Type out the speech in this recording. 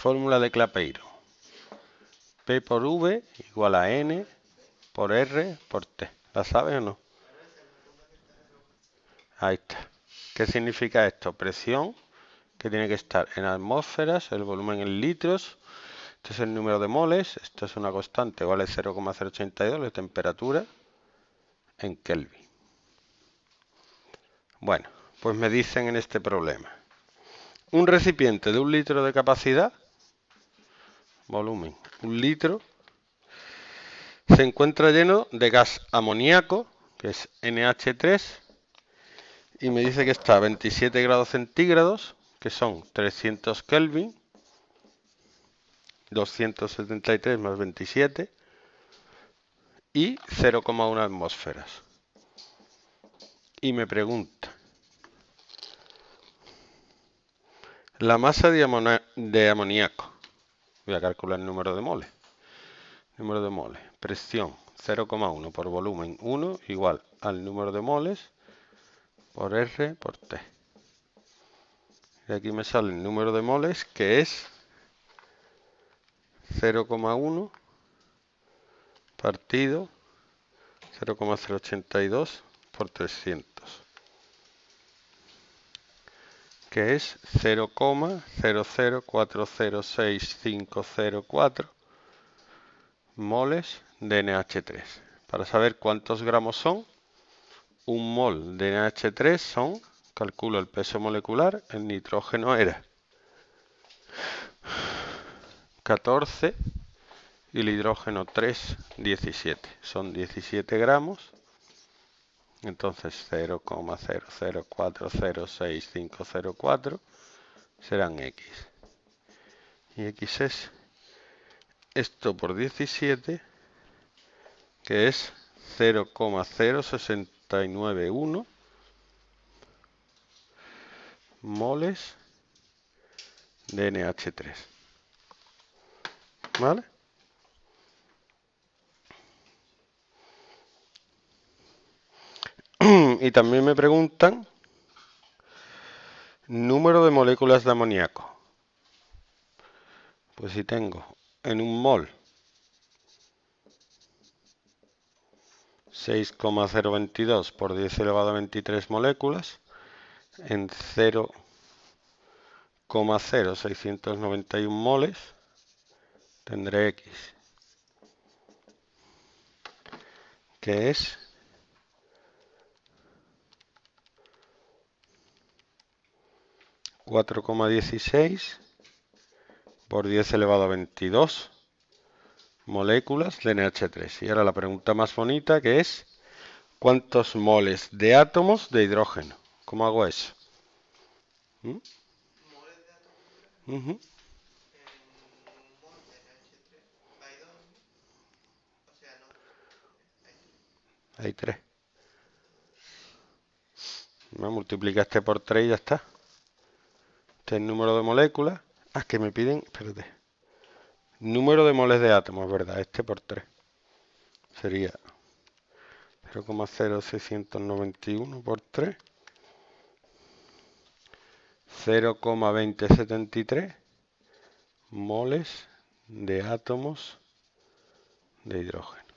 Fórmula de Clapeiro. P por V igual a N por R por T. ¿La sabes o no? Ahí está. ¿Qué significa esto? Presión que tiene que estar en atmósferas, el volumen en litros. Este es el número de moles. Esto es una constante, vale 0,082, la temperatura en Kelvin. Bueno, pues me dicen en este problema. Un recipiente de un litro de capacidad, volumen, un litro, se encuentra lleno de gas amoníaco, que es NH3, y me dice que está a 27 grados centígrados, que son 300 Kelvin, 273 más 27, y 0,1 atmósferas. Y me pregunta, La masa de, amoníaco. Voy a calcular el número de moles. Número de moles. Presión 0,1 por volumen 1 igual al número de moles por R por T. Y aquí me sale el número de moles que es 0,1 partido 0,082 por 300 que es 0,0040654 moles de NH3. Para saber cuántos gramos son, un mol de NH3 son, calculo el peso molecular, el nitrógeno era 14 y el hidrógeno 3, 17. Son 17 gramos entonces 0,00406504 serán x. Y x es esto por 17, que es 0,0691 moles de NH3. ¿Vale? Y también me preguntan número de moléculas de amoníaco. Pues si tengo en un mol. 6,022 por 10 elevado a 23 moléculas en 0,0691 moles tendré X. Que es 4,16 por 10 elevado a 22 moléculas de NH3. Y ahora la pregunta más bonita que es ¿cuántos moles de átomos de hidrógeno? ¿Cómo hago eso? ¿Mm? Hay tres. Me multiplicaste por 3 y ya está. Este es el número de moléculas. Ah, que me piden, espérate. Número de moles de átomos, ¿verdad? Este por 3. Sería 0,0691 por 3. 0,2073 moles de átomos de hidrógeno.